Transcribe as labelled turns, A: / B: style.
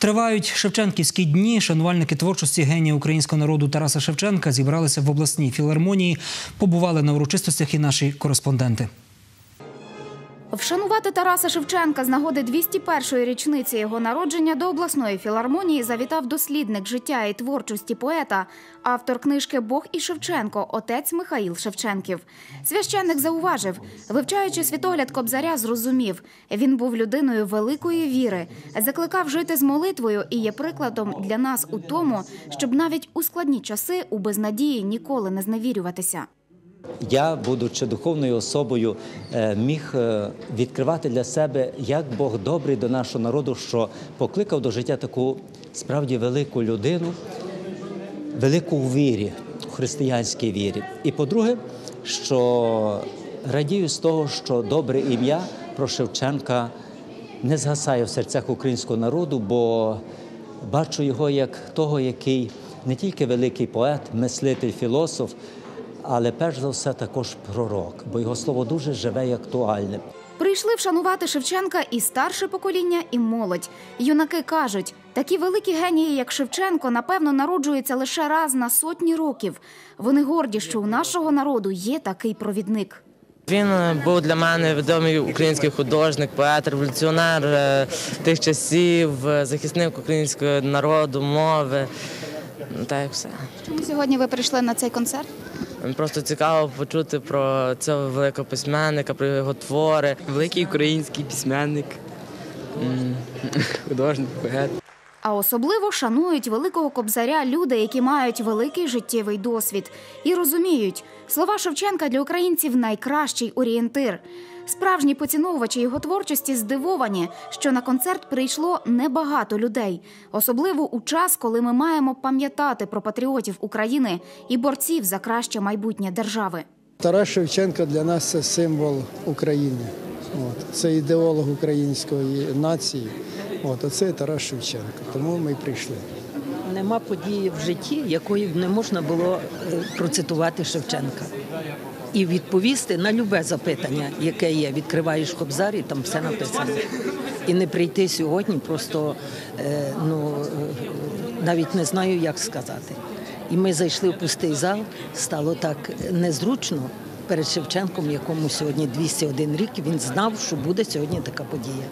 A: Тривають Шевченківські дні. Шанувальники творчості генія українського народу Тараса Шевченка зібралися в обласній філармонії. Побували на урочистостях і наші кореспонденти.
B: Вшанувати Тараса Шевченка з нагоди 201-ї річниці його народження до обласної філармонії завітав дослідник життя і творчості поета, автор книжки Бог і Шевченко, отець Михаїл Шевченків. Священник зауважив, вивчаючи світогляд Кобзаря, зрозумів, він був людиною великої віри, закликав жити з молитвою і є прикладом для нас у тому, щоб навіть у складні часи у безнадії ніколи не зневірюватися.
C: Я, будучи духовною особою, е, міг е, відкривати для себе, як Бог добрий до нашого народу, що покликав до життя таку справді велику людину, велику у вірі, у християнській вірі. І по-друге, що радію з того, що добре ім'я про Шевченка не згасає в серцях українського народу, бо бачу його як того, який не тільки великий поет, мислитель, філософ, але перш за все також пророк, бо його слово дуже живе і актуальне.
B: Прийшли вшанувати Шевченка і старше покоління, і молодь. Юнаки кажуть, такі великі генії, як Шевченко, напевно, народжуються лише раз на сотні років. Вони горді, що у нашого народу є такий провідник.
D: Він е, був для мене відомий український художник, поет, революціонер е, тих часів, е, захисник українського народу, мови. Ну, Та як все.
B: Чому сьогодні ви прийшли на цей концерт?
D: Просто цікаво почути про цього великого письменника, про його твори.
E: Великий український письменник, художник, поет.
B: А особливо шанують великого кобзаря люди, які мають великий життєвий досвід, і розуміють, слова Шевченка для українців найкращий орієнтир. Справжні поціновувачі його творчості здивовані, що на концерт прийшло небагато людей, особливо у час, коли ми маємо пам'ятати про патріотів України і борців за краще майбутнє держави.
F: Тарас Шевченко для нас це символ України. Це ідеолог української нації. От. А це Тарас Шевченко. Тому ми прийшли.
G: Нема події в житті, якої б не можна було е, процитувати Шевченка. І відповісти на любе запитання, яке є. Відкриваєш кобзар і там все написано. І не прийти сьогодні, просто е, ну, е, навіть не знаю, як сказати. І ми зайшли в пустий зал, стало так незручно перед Шевченком, якому сьогодні 201 рік, він знав, що буде сьогодні така подія.